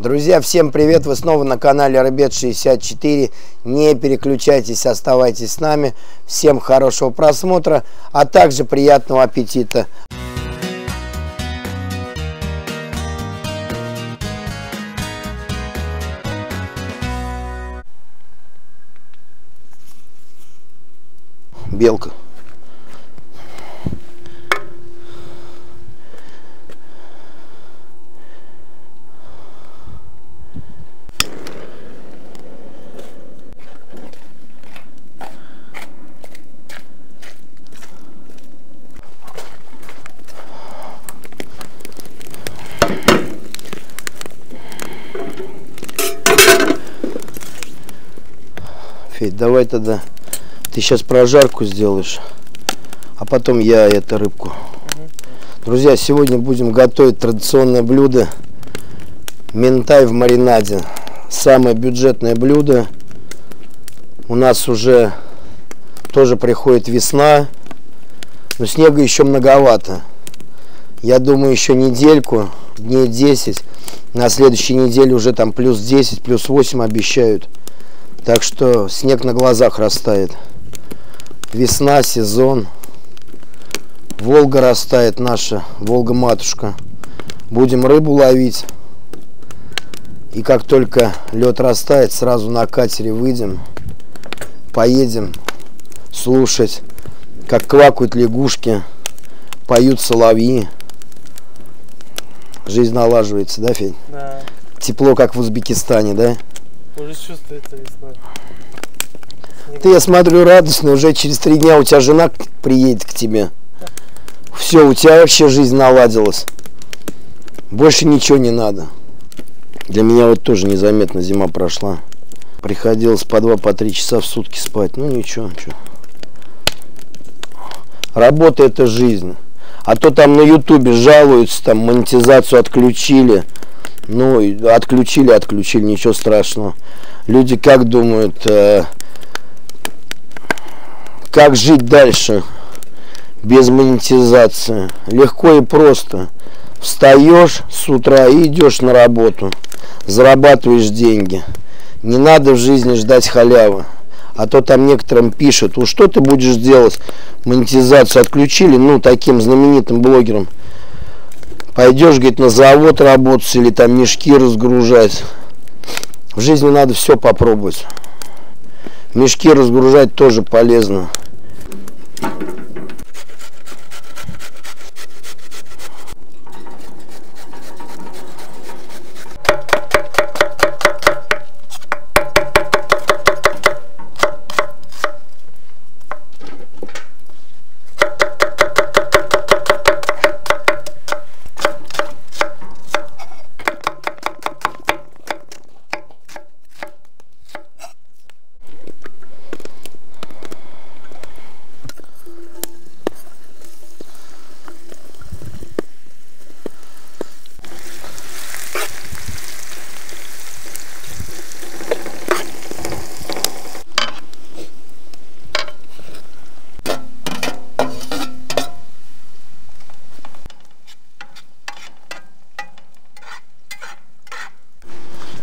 Друзья, всем привет! Вы снова на канале Рыбет 64. Не переключайтесь, оставайтесь с нами. Всем хорошего просмотра, а также приятного аппетита. Белка. Федь, давай тогда ты сейчас прожарку сделаешь, а потом я эту рыбку. Друзья, сегодня будем готовить традиционное блюдо ментай в маринаде. Самое бюджетное блюдо. У нас уже тоже приходит весна, но снега еще многовато. Я думаю, еще недельку, дней 10. На следующей неделе уже там плюс 10, плюс 8 обещают. Так что снег на глазах растает. Весна, сезон. Волга растает наша, Волга-матушка. Будем рыбу ловить. И как только лед растает, сразу на катере выйдем, поедем слушать, как квакают лягушки, поют соловьи. Жизнь налаживается, да, Федь? Да. Тепло, как в Узбекистане, да? Уже чувствуется весна. Ты, я смотрю, радостно, уже через три дня у тебя жена приедет к тебе. Все, у тебя вообще жизнь наладилась. Больше ничего не надо. Для меня вот тоже незаметно зима прошла. Приходилось по два, по три часа в сутки спать. Ну ничего, ничего. Работа это жизнь. А то там на ютубе жалуются, там монетизацию отключили. Ну, отключили, отключили, ничего страшного. Люди как думают, э, как жить дальше без монетизации? Легко и просто. Встаешь с утра и идешь на работу. Зарабатываешь деньги. Не надо в жизни ждать халявы. А то там некоторым пишут, ну что ты будешь делать? Монетизацию отключили, ну, таким знаменитым блогерам. Пойдешь, говорит, на завод работать или там мешки разгружать. В жизни надо все попробовать. Мешки разгружать тоже полезно.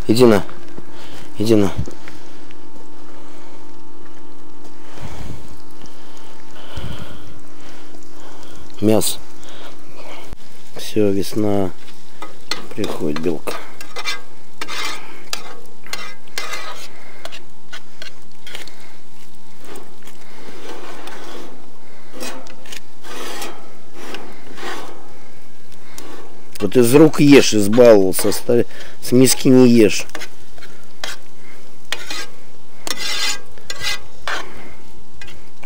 Иди на. Иди на. Мясо. Все, весна. Приходит белка. Вот из рук ешь, избаловался, с миски не ешь.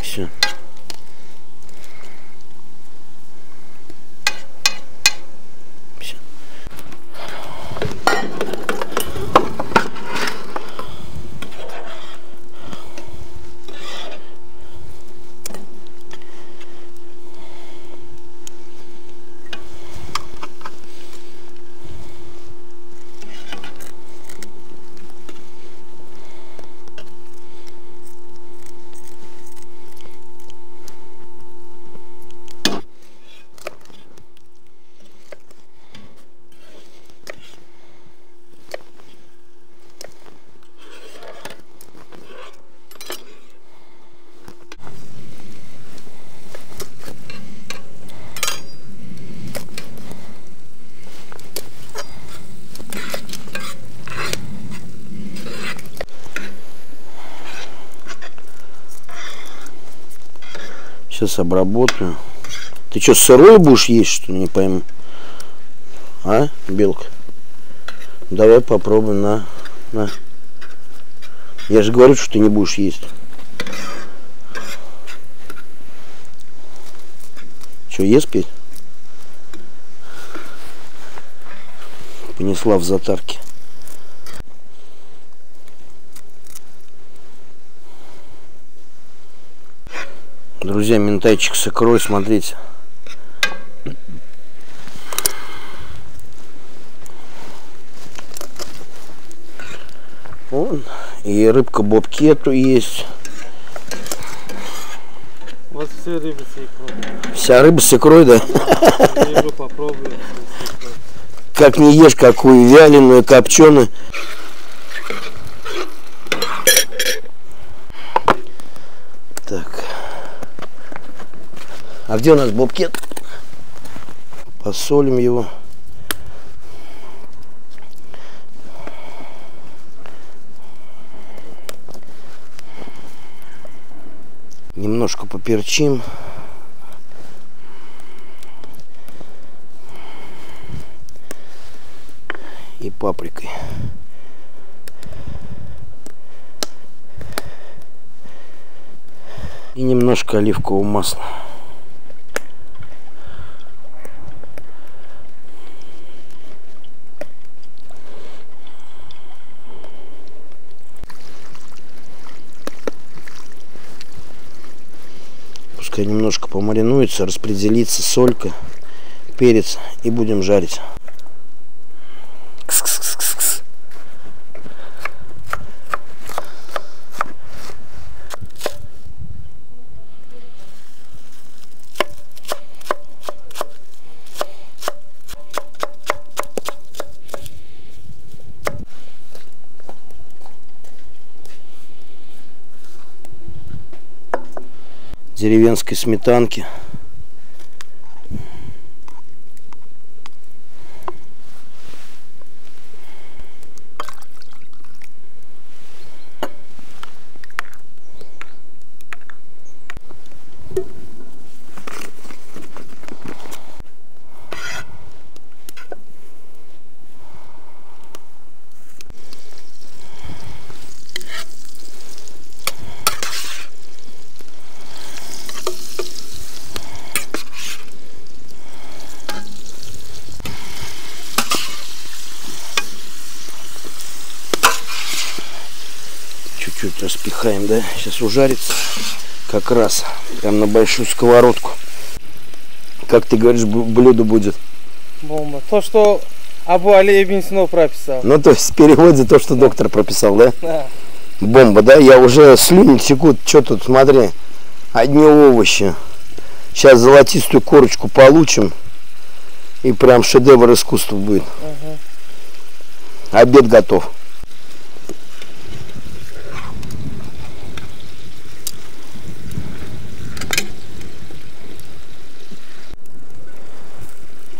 Все. Все. Сейчас обработаю. Ты что, сырой будешь есть, что не пойму? А, белка? Давай попробуем на, на. Я же говорю, что ты не будешь есть. Что, ест петь? Понесла в затарке. Друзья, ментайчик с икрой, смотрите. Вон. И рыбка бобкету есть. Вот все рыбы с икрой. Вся рыба с икрой, да? Рыбу попробую. Как не ешь какую вяленую, копченую. Так. А где у нас бобкет? Посолим его. Немножко поперчим. И паприкой. И немножко оливкового масла. Немножко помаринуется, распределится солька, перец и будем жарить. Деревенской сметанки. Распихаем, да? Сейчас ужарится как раз. Прям на большую сковородку. Как ты говоришь, блюдо будет? Бомба. То, что Абу Али Ибн прописал. Ну, то есть в переводе то, что доктор прописал, да? Да. Бомба, да? Я уже слюни текут. Что тут, смотри. Одни овощи. Сейчас золотистую корочку получим. И прям шедевр искусства будет. Ага. Обед готов.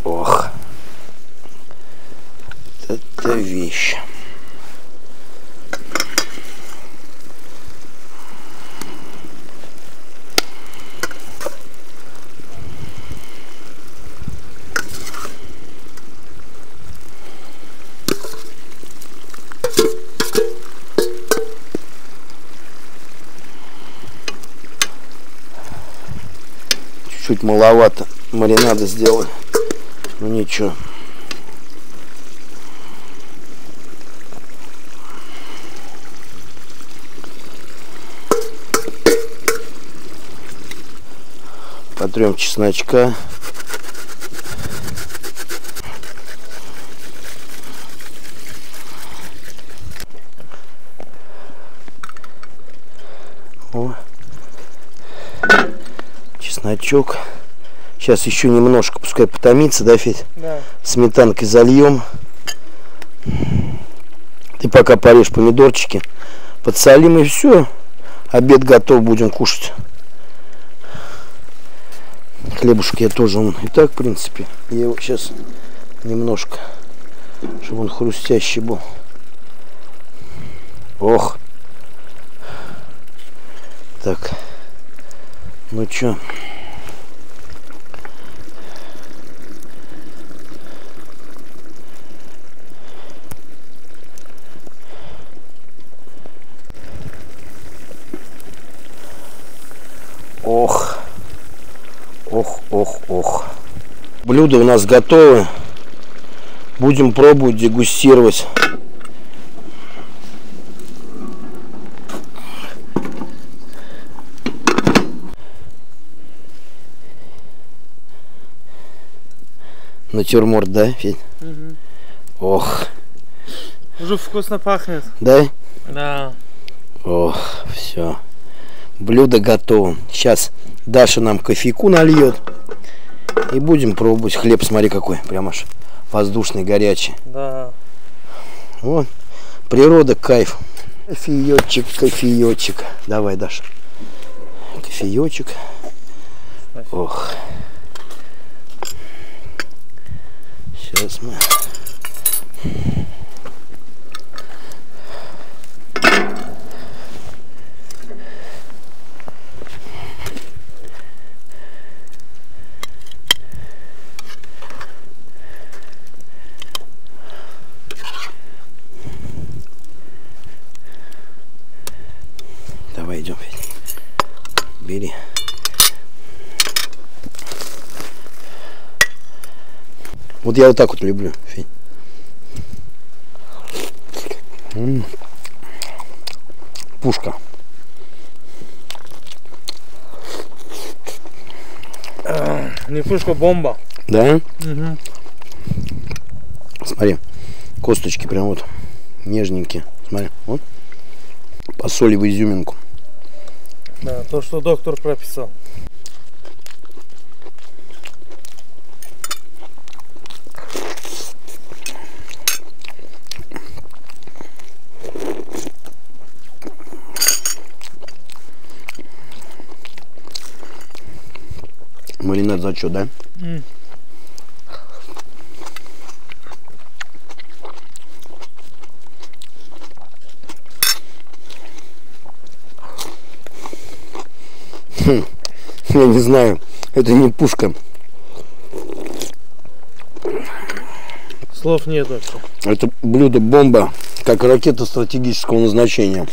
Ох. Это вещь. Чуть-чуть маловато маринада сделаю. Ну ничего. Потрем чесночка. О. Чесночок. Сейчас еще немножко, пускай потомится, да, Федь? Да. Сметанкой зальем. Ты пока порежь помидорчики. Подсолим и все. Обед готов, будем кушать. Хлебушек я тоже, он и так, в принципе. Я его сейчас немножко, чтобы он хрустящий был. Ох. Так. Ну чё? Ох, ох, ох. Блюдо у нас готово. Будем пробовать, дегустировать. Натюрморт, да, Федь? Мгм. Ох, Уже вкусно пахнет. да? Да. Ох, все. Блюдо готово. Сейчас Даша нам кофейку нальет. И будем пробовать. Хлеб, смотри какой. Прям аж воздушный, горячий. Да. Вот. Природа, кайф. Кофеечек, кофеечек. Давай, Даша. Кофеечек. Спасибо. Ох. Сейчас мы. Вот я вот так вот люблю, Федь. М. Пушка. Не пушка, бомба. Да? Мгм. Смотри, косточки прям вот нежненькие. Смотри, вот. Посоли в изюминку. Да, то, что доктор прописал. Маринад зачет, да? М. Я не знаю, это не пушка. Слов нет вообще. Это блюдо бомба, как ракета стратегического назначения.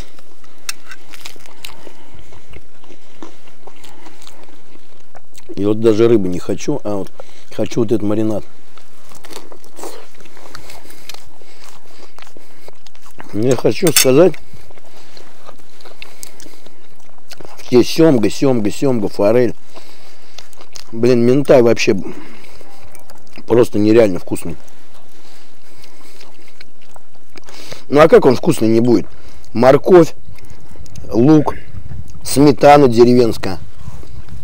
И вот даже рыбы не хочу, а вот хочу вот этот маринад. Я хочу сказать, здесь семга, семга, семга, форель. Блин, ментай вообще просто нереально вкусный. Ну а как он вкусный не будет? Морковь, лук, сметана деревенская.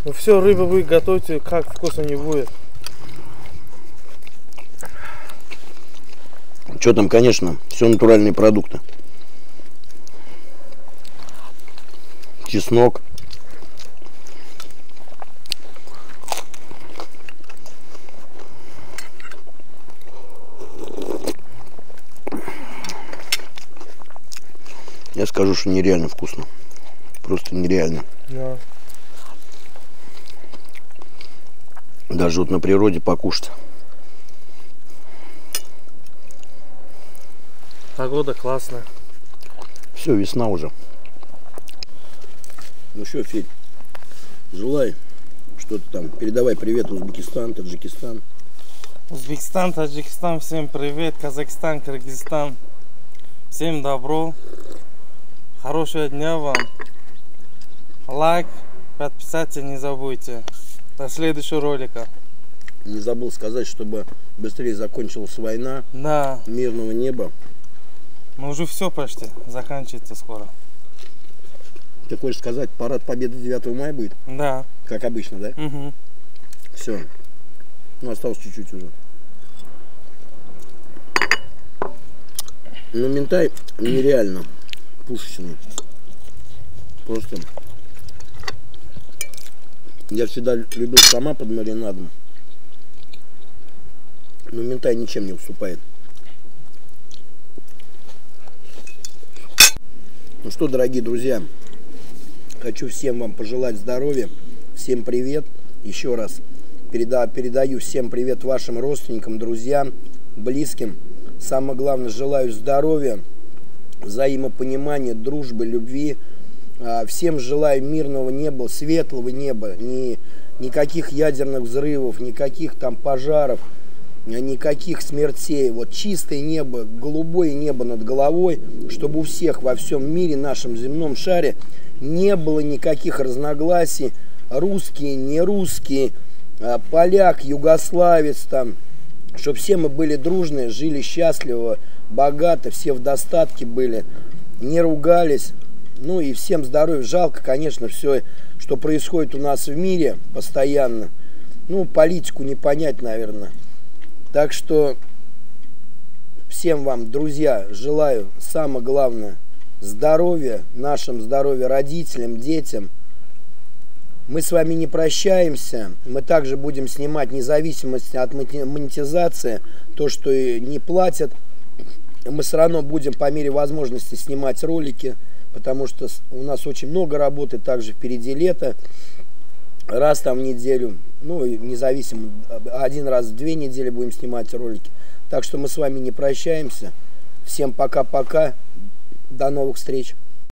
Ну все, рыбу вы готовите, как вкусно не будет. Что там, конечно, все натуральные продукты. Чеснок. Я скажу, что нереально вкусно. Просто нереально. Да. Даже вот на природе покушать. Погода классная. Все, весна уже. Ну что, Федь, желай что-то там. Передавай привет Узбекистан, Таджикистан. Узбекистан, Таджикистан, всем привет. Казахстан, Кыргызстан. Всем добро. Хорошего дня вам. Лайк, подписаться не забудьте. До следующего ролика. Не забыл сказать, чтобы быстрее закончилась война, Да, мирного неба. ну уже все почти. Заканчивается скоро. Ты хочешь сказать, парад Победы 9 мая будет? Да. Как обычно, да? Угу. Все. Ну, осталось чуть-чуть уже. Ну, ментай нереально пушечный. Просто. Я всегда любил сама под маринадом. Но ментай ничем не уступает. Ну что, дорогие друзья, хочу всем вам пожелать здоровья. Всем привет. Еще раз переда- передаю всем привет вашим родственникам, друзьям, близким. Самое главное, желаю здоровья, взаимопонимания, дружбы, любви всем желаю мирного неба, светлого неба, ни, никаких ядерных взрывов, никаких там пожаров, никаких смертей. Вот чистое небо, голубое небо над головой, чтобы у всех во всем мире, нашем земном шаре, не было никаких разногласий, русские, не русские, а, поляк, югославец там, чтобы все мы были дружные, жили счастливо, богато, все в достатке были, не ругались. Ну и всем здоровья. Жалко, конечно, все, что происходит у нас в мире постоянно. Ну, политику не понять, наверное. Так что всем вам, друзья, желаю самое главное здоровья, нашим здоровья родителям, детям. Мы с вами не прощаемся. Мы также будем снимать независимость от монетизации, то, что не платят. Мы все равно будем по мере возможности снимать ролики, потому что у нас очень много работы, также впереди лето. Раз там в неделю, ну, независимо, один раз в две недели будем снимать ролики. Так что мы с вами не прощаемся. Всем пока-пока. До новых встреч.